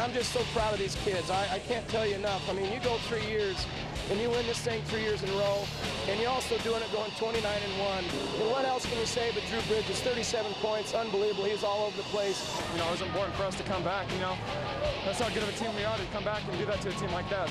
I'm just so proud of these kids. I, I can't tell you enough. I mean, you go three years and you win this thing three years in a row, and you're also doing it going 29 and one. And what else can we say but Drew Bridges, 37 points, unbelievable. He's all over the place. You know, it was important for us to come back. You know, that's how good of a team we are to come back and do that to a team like that.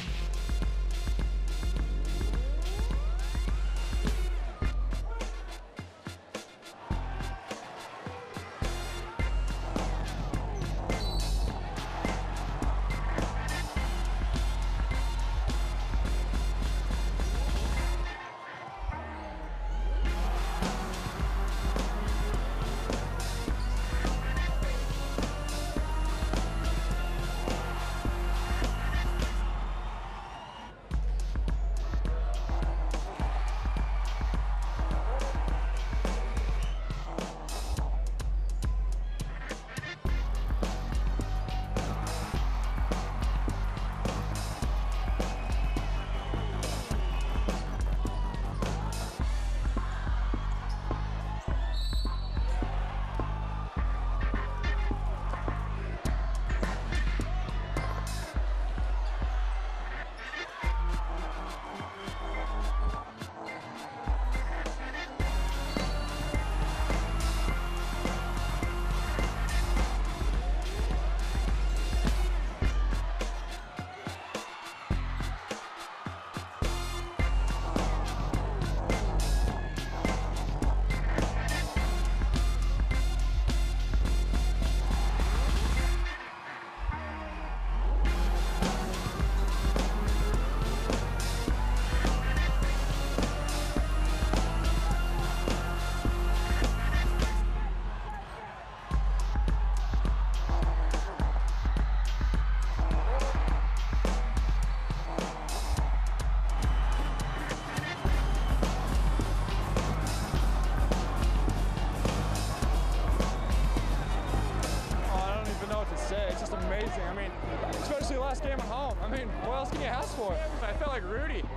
For? I felt like Rudy.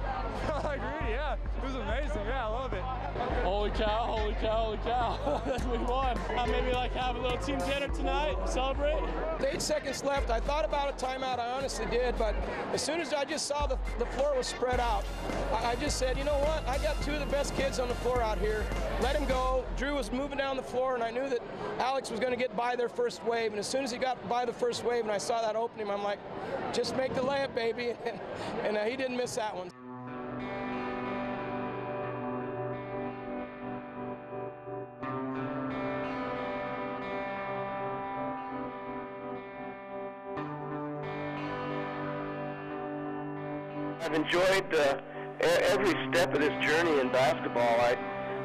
Cow, holy cow, holy cow. we won. Uh, maybe like have a little team dinner tonight, celebrate. Eight seconds left. I thought about a timeout. I honestly did. But as soon as I just saw the, the floor was spread out, I, I just said, you know what? I got two of the best kids on the floor out here. Let him go. Drew was moving down the floor, and I knew that Alex was going to get by their first wave. And as soon as he got by the first wave and I saw that opening, I'm like, just make the layup, baby. And, uh, he didn't miss that one. I've enjoyed uh, every step of this journey in basketball. I,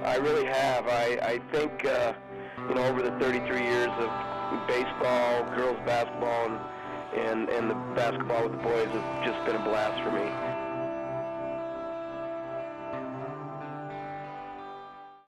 I really have. I, I think, uh, you know, over the 33 years of baseball, girls basketball, and, and, and the basketball with the boys has just been a blast for me.